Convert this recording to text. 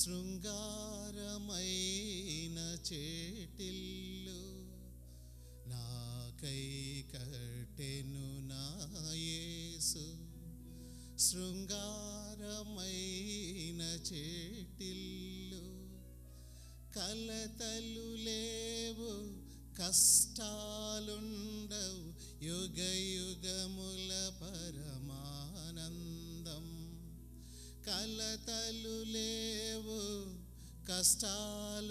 శృంగారమైన చేటిల్లు నాకై కట్టెను నాయసు శృంగారమైన చేటిల్లు కలతలు లేవు కష్టాలుండవు యుగ యుగముల పరమానందం కలతలు లేవు కష్టాలుండవు.